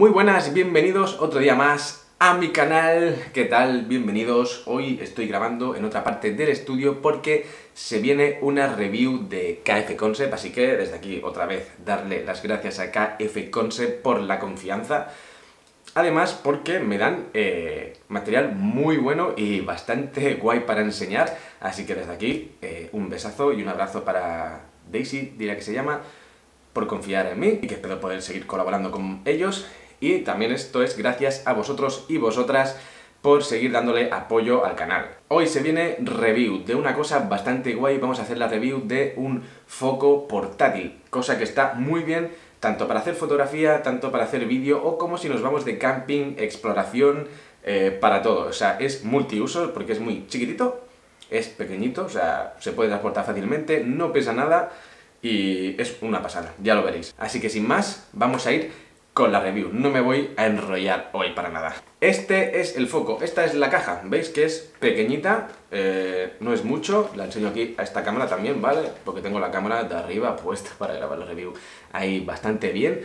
Muy buenas, bienvenidos otro día más a mi canal. ¿Qué tal? Bienvenidos. Hoy estoy grabando en otra parte del estudio porque se viene una review de KF Concept, así que desde aquí otra vez darle las gracias a KF Concept por la confianza. Además, porque me dan eh, material muy bueno y bastante guay para enseñar. Así que desde aquí, eh, un besazo y un abrazo para Daisy, diría que se llama, por confiar en mí y que espero poder seguir colaborando con ellos. Y también esto es gracias a vosotros y vosotras por seguir dándole apoyo al canal. Hoy se viene review de una cosa bastante guay, vamos a hacer la review de un foco portátil, cosa que está muy bien tanto para hacer fotografía, tanto para hacer vídeo o como si nos vamos de camping, exploración, eh, para todo. O sea, es multiuso porque es muy chiquitito, es pequeñito, o sea, se puede transportar fácilmente, no pesa nada y es una pasada, ya lo veréis. Así que sin más, vamos a ir con la review. No me voy a enrollar hoy para nada. Este es el foco, esta es la caja. ¿Veis que es pequeñita? Eh, no es mucho. La enseño aquí a esta cámara también, ¿vale? Porque tengo la cámara de arriba puesta para grabar la review ahí bastante bien.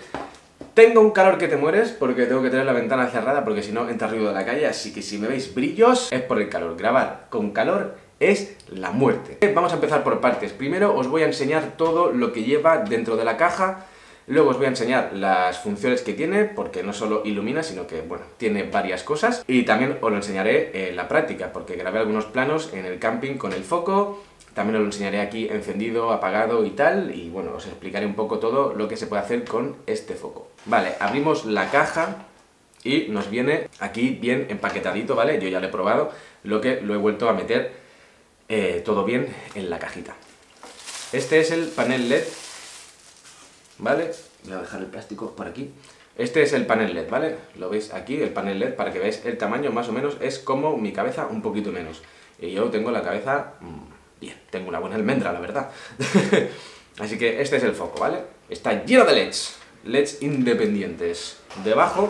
Tengo un calor que te mueres porque tengo que tener la ventana cerrada porque si no entra ruido de la calle, así que si me veis brillos es por el calor. Grabar con calor es la muerte. Vamos a empezar por partes. Primero os voy a enseñar todo lo que lleva dentro de la caja, Luego os voy a enseñar las funciones que tiene, porque no solo ilumina, sino que, bueno, tiene varias cosas. Y también os lo enseñaré en la práctica, porque grabé algunos planos en el camping con el foco, también os lo enseñaré aquí encendido, apagado y tal, y bueno, os explicaré un poco todo lo que se puede hacer con este foco. Vale, abrimos la caja y nos viene aquí bien empaquetadito, ¿vale? Yo ya lo he probado, lo que lo he vuelto a meter eh, todo bien en la cajita. Este es el panel LED ¿vale? Voy a dejar el plástico por aquí. Este es el panel LED, ¿vale? Lo veis aquí, el panel LED, para que veáis el tamaño más o menos, es como mi cabeza, un poquito menos. Y yo tengo la cabeza mm, bien, tengo una buena almendra, la verdad. Así que este es el foco, ¿vale? Está lleno de LEDs, LEDs independientes. Debajo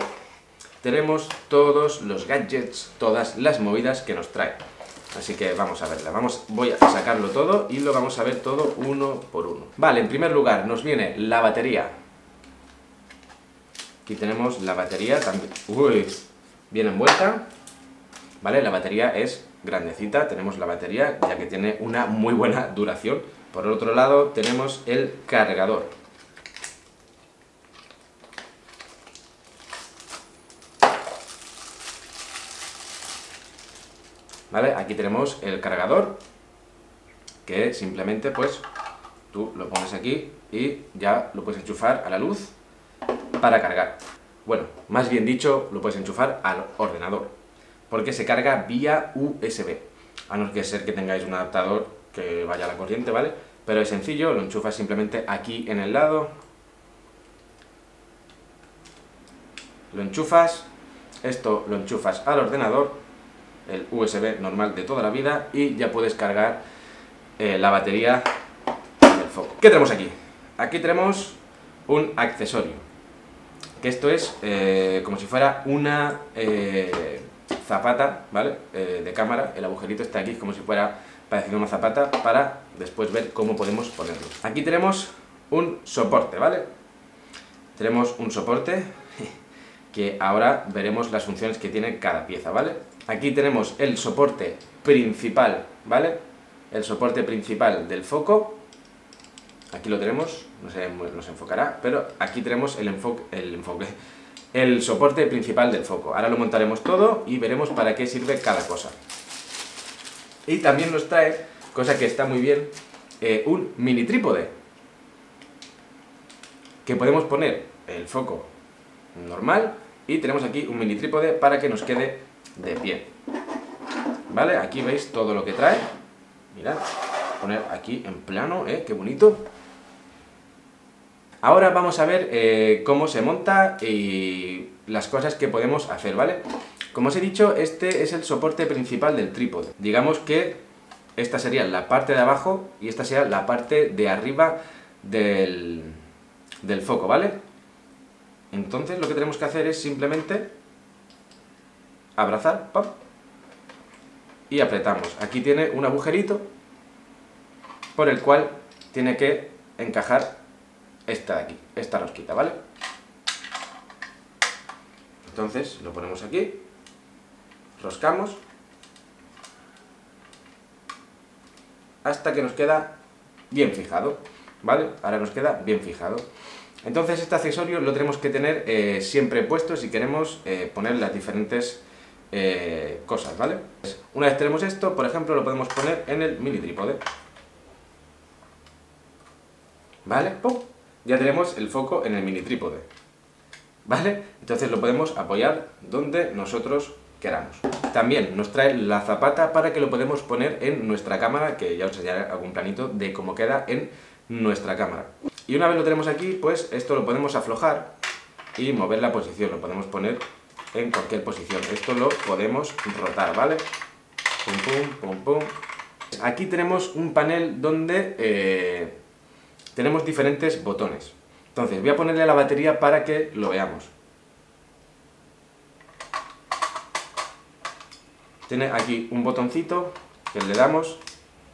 tenemos todos los gadgets, todas las movidas que nos trae. Así que vamos a verla. Vamos, voy a sacarlo todo y lo vamos a ver todo uno por uno. Vale, en primer lugar nos viene la batería. Aquí tenemos la batería también. Uy, bien envuelta. Vale, la batería es grandecita. Tenemos la batería ya que tiene una muy buena duración. Por otro lado tenemos el cargador. ¿Vale? Aquí tenemos el cargador, que simplemente pues tú lo pones aquí y ya lo puedes enchufar a la luz para cargar. Bueno, más bien dicho, lo puedes enchufar al ordenador, porque se carga vía USB, a no ser que tengáis un adaptador que vaya a la corriente, ¿vale? Pero es sencillo, lo enchufas simplemente aquí en el lado, lo enchufas, esto lo enchufas al ordenador el USB normal de toda la vida y ya puedes cargar eh, la batería del foco. ¿Qué tenemos aquí? Aquí tenemos un accesorio, que esto es eh, como si fuera una eh, zapata, ¿vale? de cámara, el agujerito está aquí como si fuera parecido a una zapata para después ver cómo podemos ponerlo. Aquí tenemos un soporte, ¿vale? Tenemos un soporte que ahora veremos las funciones que tiene cada pieza, ¿vale? Aquí tenemos el soporte principal, ¿vale? El soporte principal del foco. Aquí lo tenemos, no sé, nos enfocará, pero aquí tenemos el enfoque, el enfoque, el soporte principal del foco. Ahora lo montaremos todo y veremos para qué sirve cada cosa. Y también nos trae, cosa que está muy bien, eh, un mini trípode. Que podemos poner el foco normal y tenemos aquí un mini trípode para que nos quede de pie. ¿Vale? Aquí veis todo lo que trae. Mirad, poner aquí en plano, ¿eh? Qué bonito. Ahora vamos a ver eh, cómo se monta y las cosas que podemos hacer, ¿vale? Como os he dicho, este es el soporte principal del trípode. Digamos que esta sería la parte de abajo y esta sería la parte de arriba del, del foco, ¿vale? Entonces lo que tenemos que hacer es simplemente abrazar, y apretamos. Aquí tiene un agujerito por el cual tiene que encajar esta de aquí, esta rosquita, ¿vale? Entonces lo ponemos aquí, roscamos, hasta que nos queda bien fijado, ¿vale? Ahora nos queda bien fijado. Entonces este accesorio lo tenemos que tener eh, siempre puesto si queremos eh, poner las diferentes eh, cosas, ¿vale? Una vez tenemos esto, por ejemplo, lo podemos poner en el mini trípode. ¿Vale? ¡Pum! Ya tenemos el foco en el mini trípode. ¿Vale? Entonces lo podemos apoyar donde nosotros queramos. También nos trae la zapata para que lo podemos poner en nuestra cámara, que ya os enseñaré algún planito de cómo queda en nuestra cámara. Y una vez lo tenemos aquí, pues esto lo podemos aflojar y mover la posición, lo podemos poner en cualquier posición. Esto lo podemos rotar, ¿vale? Pum, pum, pum, pum. Aquí tenemos un panel donde eh, tenemos diferentes botones. Entonces, voy a ponerle la batería para que lo veamos. Tiene aquí un botoncito que le damos,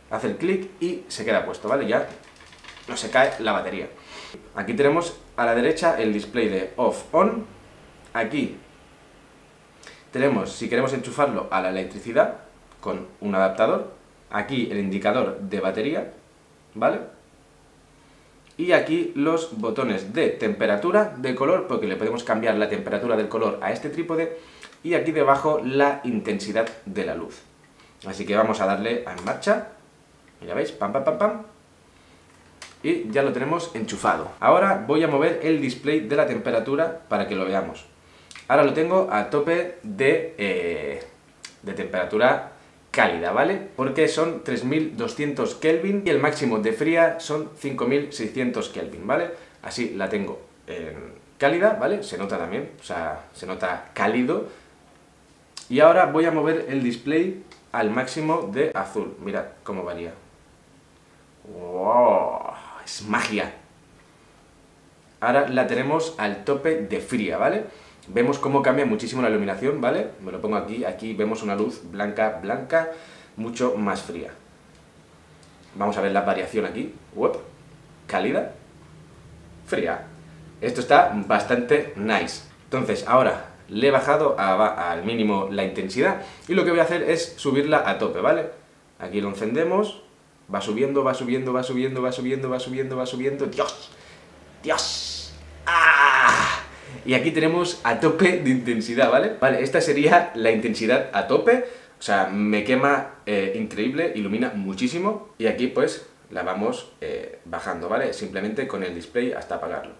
hace el clic y se queda puesto, ¿vale? Ya no se cae la batería. Aquí tenemos a la derecha el display de off-on. Aquí tenemos, si queremos enchufarlo a la electricidad, con un adaptador. Aquí el indicador de batería, ¿vale? Y aquí los botones de temperatura, de color, porque le podemos cambiar la temperatura del color a este trípode. Y aquí debajo la intensidad de la luz. Así que vamos a darle en marcha. Mira, ¿veis? Pam, pam, pam, pam y ya lo tenemos enchufado. Ahora voy a mover el display de la temperatura para que lo veamos. Ahora lo tengo a tope de, eh, de temperatura cálida, ¿vale? Porque son 3200 Kelvin y el máximo de fría son 5600 Kelvin, ¿vale? Así la tengo en cálida, ¿vale? Se nota también, o sea, se nota cálido. Y ahora voy a mover el display al máximo de azul. Mirad cómo varía. ¡Wow! es magia. Ahora la tenemos al tope de fría, ¿vale? Vemos cómo cambia muchísimo la iluminación, ¿vale? Me lo pongo aquí, aquí vemos una luz blanca, blanca, mucho más fría. Vamos a ver la variación aquí. Uop, cálida, fría. Esto está bastante nice. Entonces, ahora le he bajado al mínimo la intensidad y lo que voy a hacer es subirla a tope, ¿vale? Aquí lo encendemos, Va subiendo, va subiendo, va subiendo, va subiendo, va subiendo, va subiendo. ¡Dios! ¡Dios! Y aquí tenemos a tope de intensidad, ¿vale? Vale, esta sería la intensidad a tope. O sea, me quema eh, increíble, ilumina muchísimo. Y aquí pues la vamos eh, bajando, ¿vale? Simplemente con el display hasta apagarlo.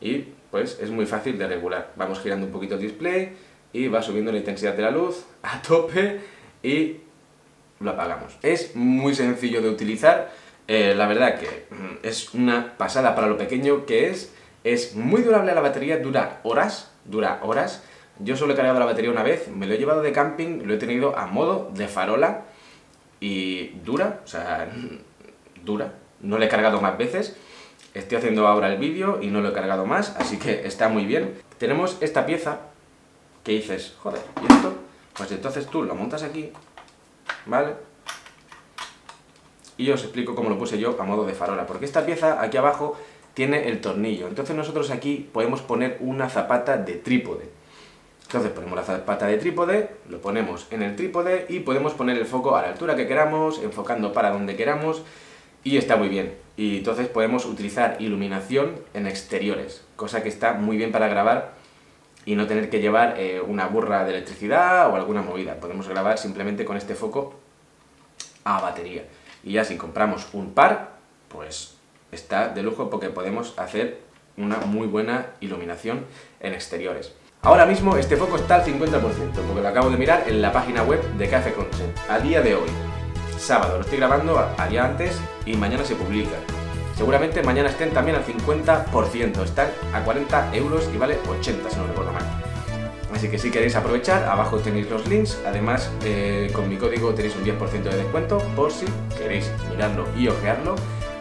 Y pues es muy fácil de regular. Vamos girando un poquito el display y va subiendo la intensidad de la luz a tope y lo apagamos. Es muy sencillo de utilizar, eh, la verdad que mm, es una pasada para lo pequeño que es, es muy durable la batería, dura horas, dura horas. Yo solo he cargado la batería una vez, me lo he llevado de camping, lo he tenido a modo de farola y dura, o sea, dura. No lo he cargado más veces, estoy haciendo ahora el vídeo y no lo he cargado más, así que está muy bien. Tenemos esta pieza que dices, joder, ¿y esto? Pues entonces tú lo montas aquí ¿vale? Y os explico cómo lo puse yo a modo de farola, porque esta pieza aquí abajo tiene el tornillo, entonces nosotros aquí podemos poner una zapata de trípode. Entonces ponemos la zapata de trípode, lo ponemos en el trípode y podemos poner el foco a la altura que queramos, enfocando para donde queramos y está muy bien. Y entonces podemos utilizar iluminación en exteriores, cosa que está muy bien para grabar y no tener que llevar eh, una burra de electricidad o alguna movida. Podemos grabar simplemente con este foco a batería. Y ya si compramos un par, pues está de lujo porque podemos hacer una muy buena iluminación en exteriores. Ahora mismo este foco está al 50%, porque lo acabo de mirar en la página web de Café Consent. A día de hoy, sábado, lo estoy grabando a día antes y mañana se publica. Seguramente mañana estén también al 50%, están a 40 euros y vale 80 si no recuerdo mal. Así que si queréis aprovechar, abajo tenéis los links, además eh, con mi código tenéis un 10% de descuento por si queréis mirarlo y ojearlo.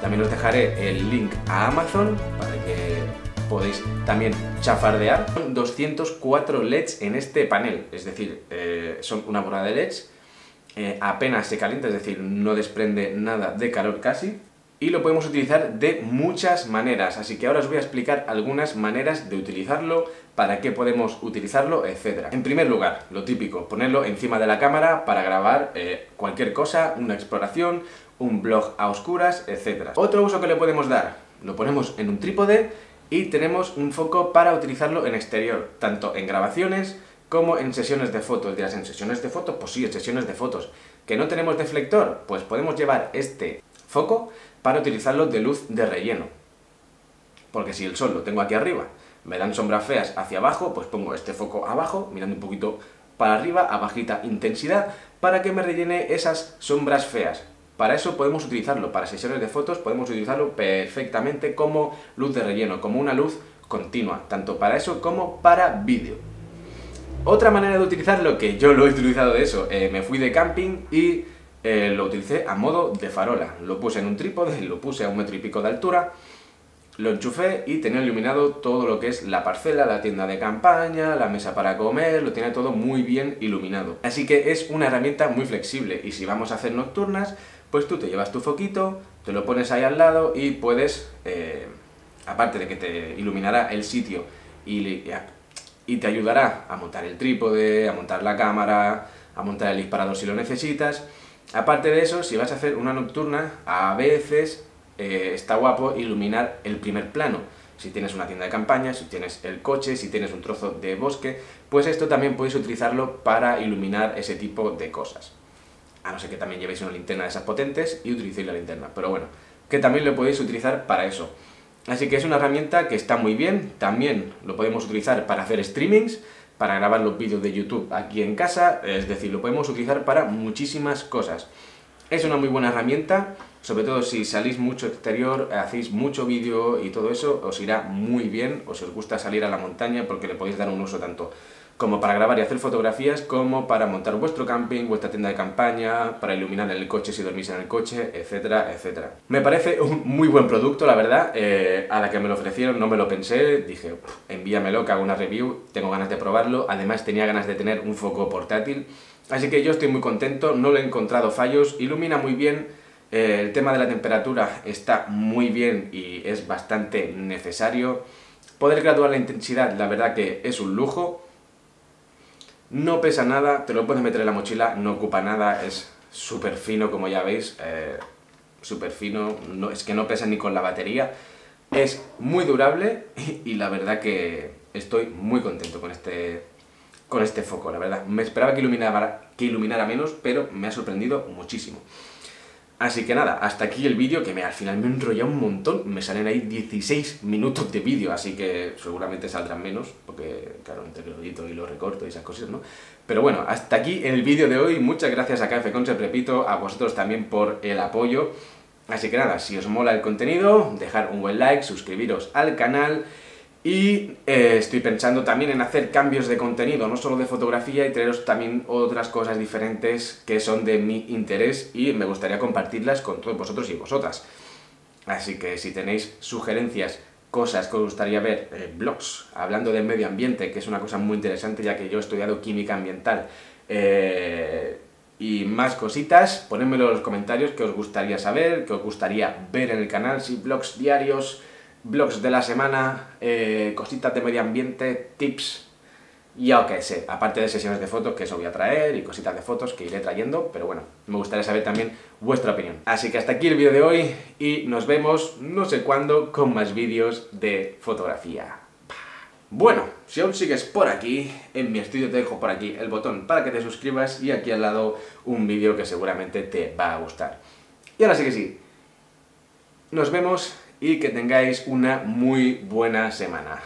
También os dejaré el link a Amazon para que podéis también chafardear. Son 204 LEDs en este panel, es decir, eh, son una borra de LEDs, eh, apenas se calienta, es decir, no desprende nada de calor casi y lo podemos utilizar de muchas maneras, así que ahora os voy a explicar algunas maneras de utilizarlo para qué podemos utilizarlo, etcétera. En primer lugar, lo típico, ponerlo encima de la cámara para grabar eh, cualquier cosa, una exploración, un blog a oscuras, etcétera. Otro uso que le podemos dar, lo ponemos en un trípode y tenemos un foco para utilizarlo en exterior, tanto en grabaciones como en sesiones de fotos. Dirás, ¿en sesiones de fotos? Pues sí, en sesiones de fotos. ¿Que no tenemos deflector? Pues podemos llevar este foco para utilizarlo de luz de relleno. Porque si el sol lo tengo aquí arriba me dan sombras feas hacia abajo, pues pongo este foco abajo, mirando un poquito para arriba, a bajita intensidad, para que me rellene esas sombras feas. Para eso podemos utilizarlo, para sesiones de fotos podemos utilizarlo perfectamente como luz de relleno, como una luz continua, tanto para eso como para vídeo. Otra manera de utilizarlo, que yo lo he utilizado de eso, eh, me fui de camping y eh, lo utilicé a modo de farola. Lo puse en un trípode, lo puse a un metro y pico de altura, lo enchufé y tenía iluminado todo lo que es la parcela, la tienda de campaña, la mesa para comer, lo tiene todo muy bien iluminado. Así que es una herramienta muy flexible y si vamos a hacer nocturnas, pues tú te llevas tu foquito, te lo pones ahí al lado y puedes, eh, aparte de que te iluminará el sitio y, te ayudará a montar el trípode, a montar la cámara, a montar el disparador si lo necesitas, aparte de eso, si vas a hacer una nocturna, a veces eh, está guapo iluminar el primer plano. Si tienes una tienda de campaña, si tienes el coche, si tienes un trozo de bosque, pues esto también podéis utilizarlo para iluminar ese tipo de cosas. A no ser que también llevéis una linterna de esas potentes y utilicéis la linterna. Pero bueno, que también lo podéis utilizar para eso. Así que es una herramienta que está muy bien. También lo podemos utilizar para hacer streamings, para grabar los vídeos de YouTube aquí en casa. Es decir, lo podemos utilizar para muchísimas cosas. Es una muy buena herramienta sobre todo si salís mucho exterior, hacéis mucho vídeo y todo eso, os irá muy bien, o si os gusta salir a la montaña porque le podéis dar un uso tanto como para grabar y hacer fotografías, como para montar vuestro camping, vuestra tienda de campaña, para iluminar el coche si dormís en el coche, etcétera, etcétera. Me parece un muy buen producto, la verdad, eh, a la que me lo ofrecieron no me lo pensé, dije, envíamelo, que hago una review, tengo ganas de probarlo, además tenía ganas de tener un foco portátil, así que yo estoy muy contento, no le he encontrado fallos, ilumina muy bien, eh, el tema de la temperatura está muy bien y es bastante necesario. Poder graduar la intensidad, la verdad que es un lujo. No pesa nada, te lo puedes meter en la mochila, no ocupa nada, es súper fino como ya veis. Eh, súper fino, no, es que no pesa ni con la batería. Es muy durable y, la verdad que estoy muy contento con este, con este foco, la verdad. Me esperaba que iluminara menos, pero me ha sorprendido muchísimo. Así que nada, hasta aquí el vídeo, que me, al final me he enrollado un montón, me salen ahí 16 minutos de vídeo, así que seguramente saldrán menos, porque claro, entre lo edito y lo recorto y esas cosas, ¿no? Pero bueno, hasta aquí el vídeo de hoy, muchas gracias a KF Concept, repito, a vosotros también por el apoyo. Así que nada, si os mola el contenido, dejar un buen like, suscribiros al canal y eh, estoy pensando también en hacer cambios de contenido, no solo de fotografía, y traeros también otras cosas diferentes que son de mi interés y me gustaría compartirlas con todos vosotros y vosotras. Así que si tenéis sugerencias, cosas que os gustaría ver, eh, blogs, hablando del medio ambiente, que es una cosa muy interesante ya que yo he estudiado química ambiental, eh, y más cositas, ponedmelo en los comentarios que os gustaría saber, que os gustaría ver en el canal, si blogs diarios blogs de la semana, eh, cositas de medio ambiente, tips, ya que sé, aparte de sesiones de fotos que eso voy a traer y cositas de fotos que iré trayendo, pero bueno, me gustaría saber también vuestra opinión. Así que hasta aquí el vídeo de hoy y nos vemos no sé cuándo con más vídeos de fotografía. Bueno, si aún sigues por aquí, en mi estudio te dejo por aquí el botón para que te suscribas y aquí al lado un vídeo que seguramente te va a gustar. Y ahora sí que sí, nos vemos y que tengáis una muy buena semana.